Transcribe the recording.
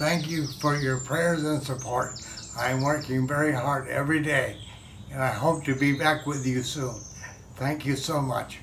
Thank you for your prayers and support. I'm working very hard every day, and I hope to be back with you soon. Thank you so much.